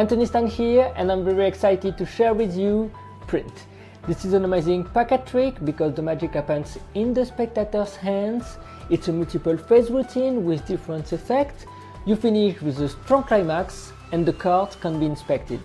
Anthony Stan here and I'm very excited to share with you Print. This is an amazing packet trick because the magic happens in the spectator's hands. It's a multiple phase routine with different effects. You finish with a strong climax and the cards can be inspected.